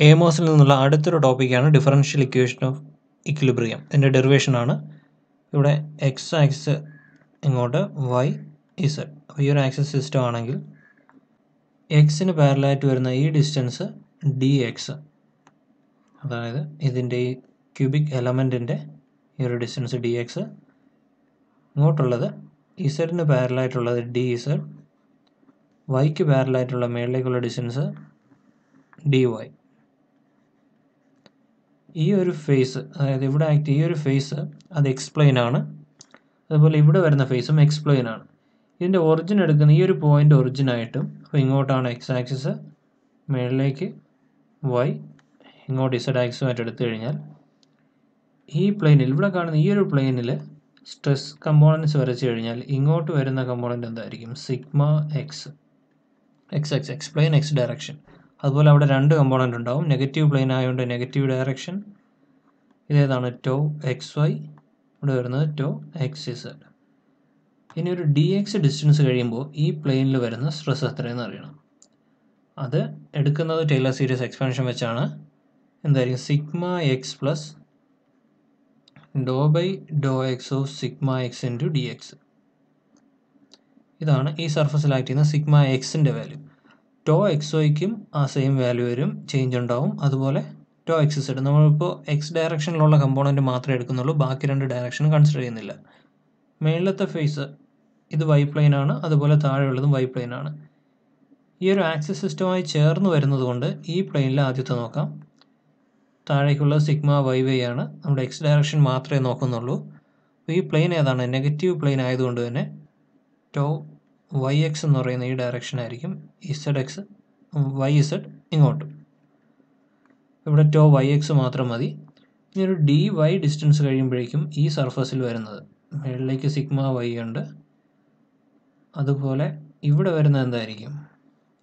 എമോസിൽ നിന്നുള്ള അടുത്തൊരു ടോപ്പിക്കാണ് ഡിഫറൻഷ്യൽ ഇക്വേഷൻ ഓഫ് ഇക്വിലിബ്രിയം. എന്റെ ഡെറിവേഷനാണ് ഇവിടെ എക്സ് ആക്സിസ് ഇങ്ങോട്ട് വൈ ഇസഡ് ഈ ഒരു ആക്സിസ് സിസ്റ്റം ആണെങ്കിൽ എക്സിന് പാരലായിട്ട് വരുന്ന ഈ ഡിസ്റ്റൻസ് ഡി എക്സ് അതായത് ഇതിന്റെ ഈ ക്യൂബിക് എലമെന്റിന്റെ ഈ ഒരു ഡിസ്റ്റൻസ് ഡി എക്സ് ഇങ്ങോട്ടുള്ളത് ഇസഡിന് പാരലായിട്ടുള്ളത് ഡി ഇസഡ് വൈക്ക് പാരലായിട്ടുള്ള മേളിലേക്കുള്ള ഡിസ്റ്റൻസ് ഡി വൈ ഈ ഒരു ഫേസ് അതായത് ഇവിടെ ആക്ട് ഈ ഒരു ഫേസ് അത് എക്സ്പ്ലെയിൻ ആണ്. അതുപോലെ ഇവിടെ വരുന്ന ഫേസും എക്സ്പ്ലെയിൻ ആണ്. ഇതിന്റെ ഒറിജിൻ എടുക്കുന്ന ഈ ഒരു പോയിന്റ് ഒറിജിൻ ആയിട്ടും അപ്പോൾ ഇങ്ങോട്ടാണ് എക്സ് ആക്സിസ് മേളിലേക്ക് വൈ ഇങ്ങോട്ട് ഇസഡ് ആക്സുമായിട്ട് എടുത്തു കഴിഞ്ഞാൽ ഈ പ്ലെയിനിൽ ഇവിടെ കാണുന്ന ഈ ഒരു പ്ലെയിനിൽ സ്ട്രെസ് കമ്പോണൻസ് വരച്ചു കഴിഞ്ഞാൽ ഇങ്ങോട്ട് വരുന്ന കമ്പോണന്റ് എന്തായിരിക്കും? Sigma x x x x plane x direction അതുപോലെ അവിടെ രണ്ട് കമ്പോണന്റ് ഉണ്ടാവും. നെഗറ്റീവ് പ്ലെയിൻ ആയതുകൊണ്ട് നെഗറ്റീവ് ഡയറക്ഷൻ ഇതേതാണ് ടോ എക്സ് വൈ ഇവിടെ വരുന്നത് ടോ എക്സ് ഇസഡ് ഇനി ഒരു ഡി എക്സ് ഡിസ്റ്റൻസ് കഴിയുമ്പോൾ ഈ പ്ലെയിനിൽ വരുന്ന സ്ട്രെസ് എത്രയെന്ന് അറിയണം. അത് എടുക്കുന്നത് ടൈലർ സീരീസ് എക്സ്പാൻഷൻ വെച്ചാണ്. എന്തായിരിക്കും? Sigma X plus dou by dou X of sigma X into D X ഇതാണ് ഈ സർഫസിൽ ആക്ട് ചെയ്യുന്ന സിഗ്മ എക്സിന്റെ വാല്യൂ ടോ എക്സ് വൈക്കും ആ സെയിം വാല്യൂ വരും. ചേഞ്ച് ഉണ്ടാവും. അതുപോലെ ടോ എക്സ് സെഡ് നമ്മളിപ്പോൾ എക്സ് ഡയറക്ഷനിലുള്ള കമ്പോണന്റ് മാത്രമേ എടുക്കുന്നുള്ളൂ. ബാക്കി രണ്ട് ഡയറക്ഷൻ കൺസിഡർ ചെയ്യുന്നില്ല. മേളിലത്തെ ഫേസ് ഇത് വൈ പ്ലെയിൻ ആണ്. അതുപോലെ താഴെയുള്ളതും വൈ പ്ലെയിൻ ആണ്. ഈ ഒരു ആക്സിസ് സിസ്റ്റമായി ചേർന്ന് വരുന്നത് കൊണ്ട് ഈ പ്ലെയിനിൽ ആദ്യത്തെ നോക്കാം. താഴേക്കുള്ള സിഗ്മ വൈ വൈ ആണ്. നമ്മുടെ എക്സ് ഡയറക്ഷൻ മാത്രമേ നോക്കുന്നുള്ളൂ. അപ്പോൾ ഈ പ്ലെയിൻ ഏതാണ്? നെഗറ്റീവ് പ്ലെയിൻ ആയതുകൊണ്ട് തന്നെ ടോ വൈ എക്സ് എന്ന് പറയുന്ന ഈ ഡയറക്ഷൻ ആയിരിക്കും. ഇസഡ് എക്സ് വൈ ഇസഡ് ഇങ്ങോട്ടും. ഇവിടെ ടോ വൈ എക്സ് മാത്രം മതി. ഇനി ഒരു ഡി വൈ ഡിസ്റ്റൻസ് കഴിയുമ്പോഴേക്കും ഈ സർഫസിൽ വരുന്നത്. മുകളിലേക്ക് സിഗ്മ വൈ ഉണ്ട്. അതുപോലെ ഇവിടെ വരുന്ന എന്തായിരിക്കും?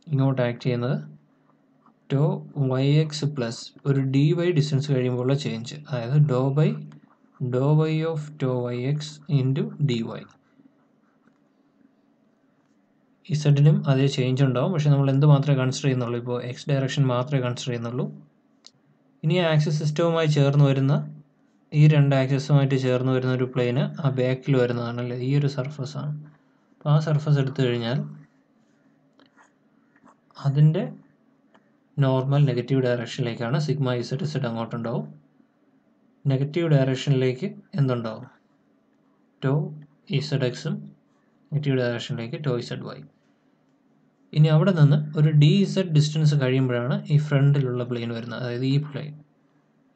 ഇങ്ങോട്ട് ആക്ട് ചെയ്യുന്നത് ടോ വൈ എക്സ് പ്ലസ് ഒരു ഡി വൈ ഡിസ്റ്റൻസ് കഴിയുമ്പോഴുള്ള ചേഞ്ച് അതായത് dou by dou Y of tau Y X into D Y ഇസഡിനും അതേ ചേഞ്ച് ഉണ്ടാവും. പക്ഷേ നമ്മൾ എന്ത് മാത്രമേ കൺസിഡർ ചെയ്യുന്നുള്ളൂ? ഇപ്പോൾ എക്സ് ഡയറക്ഷൻ മാത്രമേ കൺസിഡർ ചെയ്യുന്നുള്ളൂ. ഇനി ആക്സിസ് സിസ്റ്റവുമായി ചേർന്ന് വരുന്ന ഈ രണ്ട് ആക്സസുമായിട്ട് ചേർന്ന് വരുന്ന ഒരു പ്ലെയിന് ആ ബാക്കിൽ വരുന്നതാണ് അല്ലേ? ഈ ഒരു സർഫസാണ് അപ്പോൾ ആ സർഫസ് എടുത്തു കഴിഞ്ഞാൽ അതിന്റെ നോർമൽ നെഗറ്റീവ് ഡയറക്ഷനിലേക്കാണ് സിഗ്മ ഇസഡ് ഇസഡ് അങ്ങോട്ടുണ്ടാവും. നെഗറ്റീവ് ഡയറക്ഷനിലേക്ക് എന്തുണ്ടാവും? ടോ ഇസഡ് എക്സും നെഗറ്റീവ് ഡയറക്ഷനിലേക്ക് ടോ ഇസഡ് വൈ ഇനി അവിടെ നിന്ന് ഒരു ഡി ഇസഡ് ഡിസ്റ്റൻസ് കഴിയുമ്പോഴാണ് ഈ ഫ്രണ്ടിലുള്ള പ്ലെയിൻ വരുന്നത്. അതായത് ഈ പ്ലെയിൻ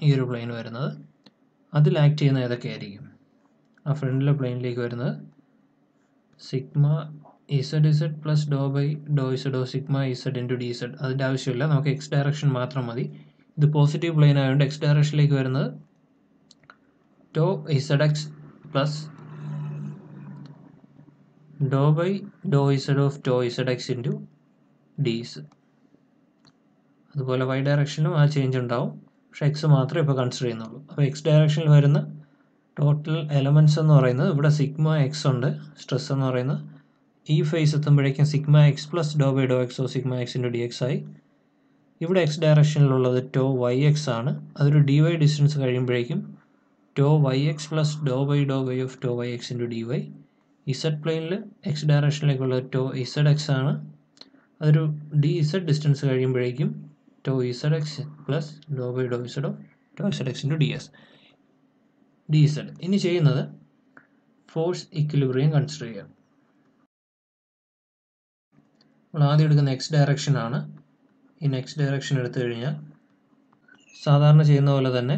ഈ ഒരു പ്ലെയിൻ വരുന്നത്. അതിൽ ആക്ട് ചെയ്യുന്ന ഏതൊക്കെയായിരിക്കും ആ ഫ്രണ്ടിലെ പ്ലെയിനിലേക്ക് വരുന്നത് sigma z z plus do by do z do sigma z into d z അതിന്റെ ആവശ്യമില്ല. നമുക്ക് എക്സ് ഡയറക്ഷൻ മാത്രം മതി. ഇത് പോസിറ്റീവ് പ്ലെയിൻ ആയതുകൊണ്ട് എക്സ് ഡയറക്ഷനിലേക്ക് വരുന്നത് tau Z X plus dou by dou Z of tau Z X into D Z. അതുപോലെ വൈ ഡയറക്ഷനിലും ആ ചേഞ്ച് ഉണ്ടാവും. പക്ഷേ എക്സ് മാത്രമേ ഇപ്പോൾ കൺസിഡർ ചെയ്യുന്നുള്ളൂ. അപ്പോൾ എക്സ് ഡയറക്ഷനിൽ വരുന്ന ടോട്ടൽ എലമെന്റ്സ് എന്ന് പറയുന്നത് ഇവിടെ സിഗ്മ എക്സ് ഉണ്ട് സ്ട്രെസ് എന്ന് പറയുന്നത്. ഈ ഫേസ് എത്തുമ്പോഴേക്കും sigma X plus dou by dou X sigma into D X ആയി. ഇവിടെ എക്സ് ഡയറക്ഷനിലുള്ളത് ടോ വൈ എക്സ് ആണ്. അതൊരു ഡി വൈ ഡിസ്റ്റൻസ് കഴിയുമ്പോഴേക്കും tau Y X plus dou by dou Y of tau Y X into D Y Z പ്ലെയിനിൽ X ഡയറക്ഷനിലേക്കുള്ള tau Z X ആണ്. അതൊരു ഡി ഇസഡ് ഡിസ്റ്റൻസ് കഴിയുമ്പോഴേക്കും tau Z X plus dou by dou Z tau Z X into D S D Z ഇനി ചെയ്യുന്നത് force equilibrium consider ചെയ്യുക. നമ്മൾ ആദ്യം എടുക്കുന്ന എക്സ് ഡയറക്ഷനാണ് ഈ നെക്സ്റ്റ് ഡയറക്ഷൻ എടുത്തു കഴിഞ്ഞാൽ സാധാരണ ചെയ്യുന്ന പോലെ തന്നെ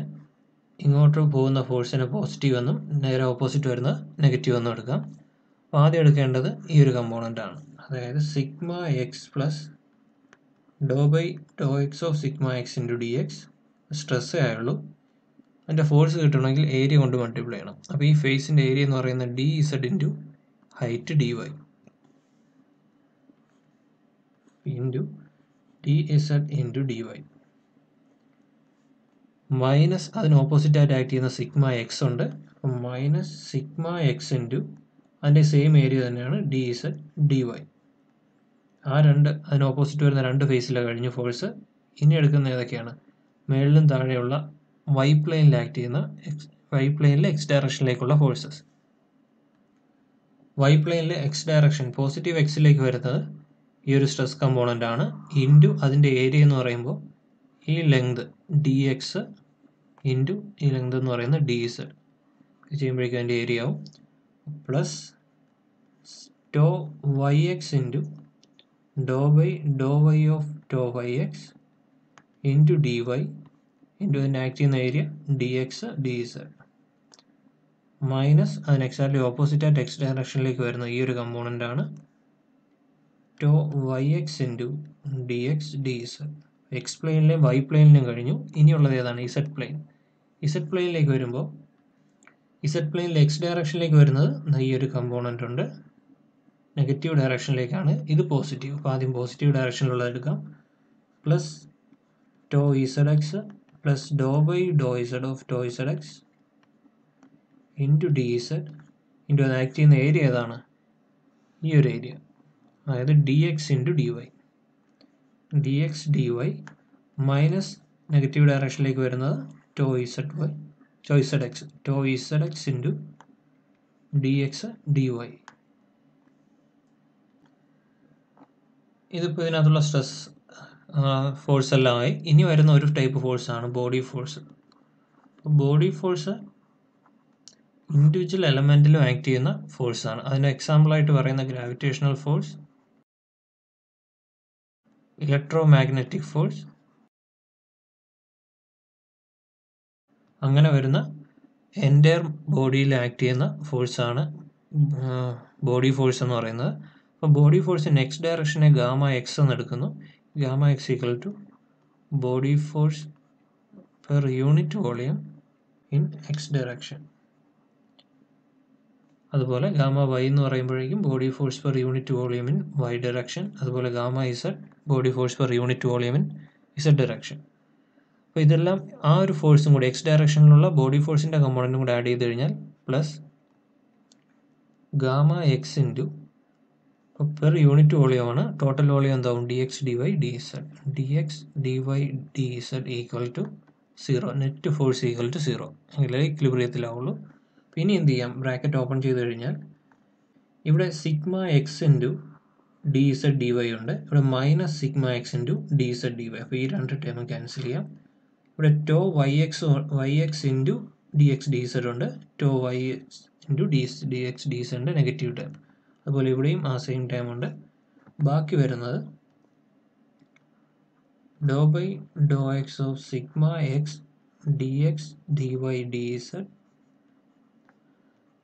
ഇങ്ങോട്ട് പോകുന്ന ഫോഴ്സിന് പോസിറ്റീവ് എന്നും നേരെ ഓപ്പോസിറ്റ് വരുന്നത് നെഗറ്റീവ് എന്നും എടുക്കാം. അപ്പോൾ ആദ്യം എടുക്കേണ്ടത് ഈ ഒരു കമ്പോണന്റ് ആണ്. അതായത് sigma X plus dou by dou X of sigma X into D X stress ആയുള്ളൂ. അതിന്റെ ഫോഴ്സ് കിട്ടണമെങ്കിൽ ഏരിയ കൊണ്ട് മൾട്ടിപ്ലൈ ചെയ്യണം. അപ്പോൾ ഈ ഫേസിന്റെ ഏരിയ എന്ന് പറയുന്നത് D Z into height D Y into D Z into D Y minus അതിന് ഓപ്പോസിറ്റ് ആയിട്ട് ആക്ട് ചെയ്യുന്ന സിഗ്മ എക്സ് ഉണ്ട്. മൈനസ് സിഗ്മ എക്സ് ഇന്റു അതിന്റെ സെയിം ഏരിയ തന്നെയാണ് ഡി ഇസഡ് ഡി വൈ ആ രണ്ട് അതിന് ഓപ്പോസിറ്റ് വരുന്ന രണ്ട് ഫേസിലാണ് കഴിഞ്ഞ ഫോഴ്സ് ഇനി എടുക്കുന്ന ഏതൊക്കെയാണ്? മേളിലും താഴെയുള്ള വൈ പ്ലെയിനിൽ ആക്ട് ചെയ്യുന്ന എക്സ് വൈ പ്ലെയിനിലെ എക്സ് ഡയറക്ഷനിലേക്കുള്ള ഫോഴ്സസ് വൈ പ്ലെയിനിലെ എക്സ് ഡയറക്ഷൻ പോസിറ്റീവ് എക്സിലേക്ക് വരുന്നത് ഈ ഒരു സ്ട്രെസ് കമ്പോണന്റ് ആണ്. ഇന്റു അതിന്റെ ഏരിയ എന്ന് പറയുമ്പോൾ ഈ ലെങ്ത് ഡി എക്സ് ഇന്റു ഈ ലെങ്ത് എന്ന് പറയുന്നത് ഡി സെഡ് ചെയ്യുമ്പോഴേക്കും അതിന്റെ ഏരിയ ആവും. Plus tau Y X into dou by dou Y of tau Y X into D Y into അതിന്റെ ആക്ട് ചെയ്യുന്ന area D X D Z minus അതിന് exactly opposite ആയിട്ട് എക്സ് ഡയറക്ഷനിലേക്ക് വരുന്ന ഈ ഒരു കമ്പോണന്റ് ആണ് tau Y X into D X D Z X പ്ലെയിനിലെയും Y പ്ലെയിനിലും കഴിഞ്ഞു. ഇനിയുള്ളത് ഏതാണ്? ഇസഡ് പ്ലെയിൻ ഇസഡ് പ്ലെയിനിലേക്ക് വരുമ്പോൾ ഇസഡ് പ്ലെയിനിൽ എക്സ് ഡയറക്ഷനിലേക്ക് വരുന്നത് ഈ ഒരു കമ്പോണന്റ് ഉണ്ട്. നെഗറ്റീവ് ഡയറക്ഷനിലേക്കാണ് ഇത് പോസിറ്റീവ് അപ്പോൾ ആദ്യം പോസിറ്റീവ് ഡയറക്ഷനിലുള്ളത് എടുക്കാം. Plus tau z x plus do by do z of tau z x into d z into അത് ആക്ട് ചെയ്യുന്ന ഏരിയ ഏതാണ്? ഈ ഒരു ഏരിയ അതായത് d x into d y d x d y minus negative ഡയറക്ഷനിലേക്ക് വരുന്നത് tau z y tau z x tau z x into d x d y. ഇതിപ്പോൾ ഇതിനകത്തുള്ള stress force എല്ലാം ആയി. ഇനി വരുന്ന ഒരു type ഫോഴ്സാണ് body force. Body force individual എലമെന്റിലും act ചെയ്യുന്ന ഫോഴ്സാണ് അതിന് എക്സാമ്പിളായിട്ട് പറയുന്ന gravitational force electromagnetic force അങ്ങനെ വരുന്ന എന്റയർ ബോഡിയിൽ ആക്ട് ചെയ്യുന്ന ഫോഴ്സാണ് ബോഡി ഫോഴ്സ് എന്ന് പറയുന്നത്. അപ്പോൾ ബോഡി ഫോഴ്സ് നെക്സ്റ്റ് ഡയറക്ഷനെ ഗാമ എക്സ് എന്ന് എടുക്കുന്നു. Gamma X equal to body force per unit volume in X direction. അതുപോലെ ഗാമ വൈ എന്ന് പറയുമ്പോഴേക്കും body force per unit volume in Y direction. അതുപോലെ gamma Z body force per unit volume in Z direction. അപ്പോൾ ഇതെല്ലാം ആ ഒരു ഫോഴ്സും കൂടി എക്സ് ഡയറക്ഷനിലുള്ള ബോഡി ഫോഴ്സിന്റെ കമ്പോണന്റും കൂടി ആഡ് ചെയ്ത് കഴിഞ്ഞാൽ plus gamma X into per unit വോളിയമാണ് total volume എന്താവും D X D Y D Z D X D Y D Z equal to zero net force equal to zero എങ്കിലേ ഇക്ലിബ്രിയത്തിലാവുള്ളൂ പിന്നെ എന്ത് ചെയ്യാം? ബ്രാക്കറ്റ് ഓപ്പൺ ചെയ്ത് കഴിഞ്ഞാൽ ഇവിടെ sigma X into D Z D Y ഉണ്ട്. ഇവിടെ minus sigma X into D Z D Y അപ്പോൾ ഈ രണ്ട് ടേം ക്യാൻസൽ ചെയ്യാം. ഇവിടെ tau Y X Y X into D X D Z ഉണ്ട്. Tau Y X into D D X D Z negative term അതുപോലെ ഇവിടെയും ആ same time ഉണ്ട്. ബാക്കി വരുന്നത് dou by dou X of sigma X D X D Y D Z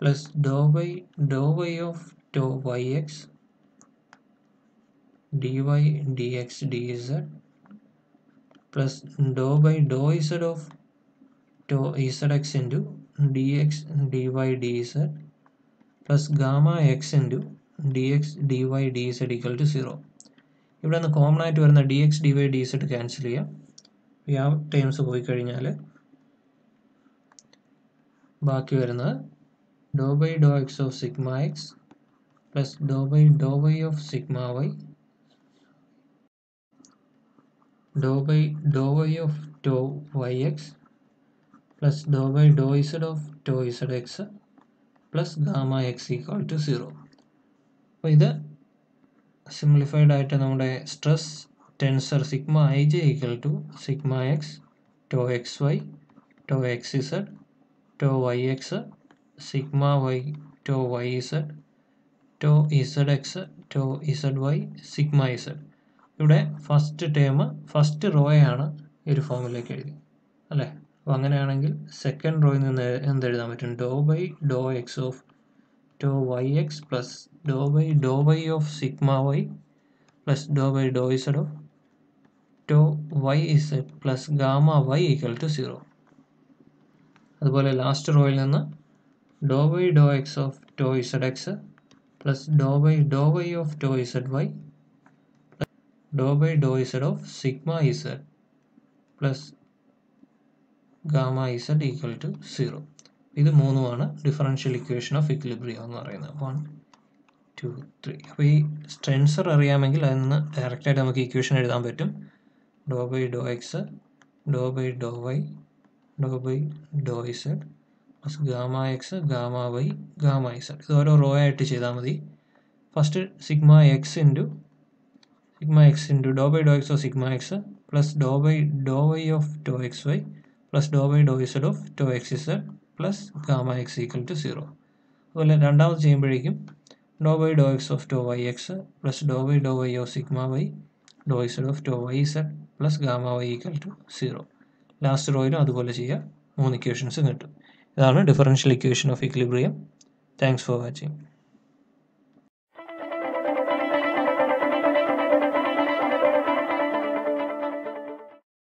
plus dou by dou Y of tau Y X D Y D X D dz plus dou by dou z of tau zx into dx dy dz plus gamma x into dx dy dz equal to 0 ഇവിടെ നിന്ന് common ആയിട്ട് വരുന്ന D X D Y D Z cancel ചെയ്യാം ആ terms പോയി കഴിഞ്ഞാൽ ബാക്കി വരുന്നത് dou by dou x of sigma x plus dou by dou y of sigma by dou by of tau of X plus plus by by Z of of Z X plus gamma x equal to 0 അപ്പോൾ ഇത് simplified ആയിട്ട് നമ്മുടെ stress tensor sigma I J equal to sigma X tau X Y tau X Z tau Y X sigma Y tau Y Z tau Z X tau Z Y sigma Z. ഇവിടെ first term first റോയാണ് ഈ ഒരു ഫോമിലേക്ക് എഴുതി. അല്ലേ? അപ്പോൾ അങ്ങനെയാണെങ്കിൽ second റോയിൽ നിന്ന് എന്ത് എഴുതാൻ പറ്റും? Dou by dou X of dou Y X plus dou by dou Y of sigma Y plus dou by dou Z of tau Y Z plus gamma Y equal to zero അതുപോലെ last റോയിൽ നിന്ന് dou by dou X of tau Z X plus dou by dou Y of tau Z Y dou by dou z of sigma z plus gamma Z equal to zero. ഇത് മൂന്നുമാണ് differential equation of equilibrium എന്ന് പറയുന്നത്. One two three അപ്പോൾ ഈ സ്ട്രെൻസർ അറിയാമെങ്കിൽ അതിൽ നിന്ന് ഡയറക്റ്റായിട്ട് നമുക്ക് ഇക്വേഷൻ എഴുതാൻ പറ്റും. Dou by dou X dou by dou Y dou by dou Z plus gamma X gamma Y gamma Z. ഇത് ഓരോ റോ ആയിട്ട് ചെയ്താൽ മതി. First sigma X into sigma X into dou by dou X of sigma X plus dou by dou Y of dou X Y plus dou by dou Z of dou X Z plus gamma X equal to zero അതുപോലെ രണ്ടാമത് ചെയ്യുമ്പോഴേക്കും dou by dou X of dou Y X plus dou by dou Y of sigma Y dou Z of dou Y Z plus gamma Y equal to zero last റോയിലും അതുപോലെ ചെയ്യുക മൂന്ന് equations കിട്ടും. ഇതാണ് differential equation of equilibrium thanks for watching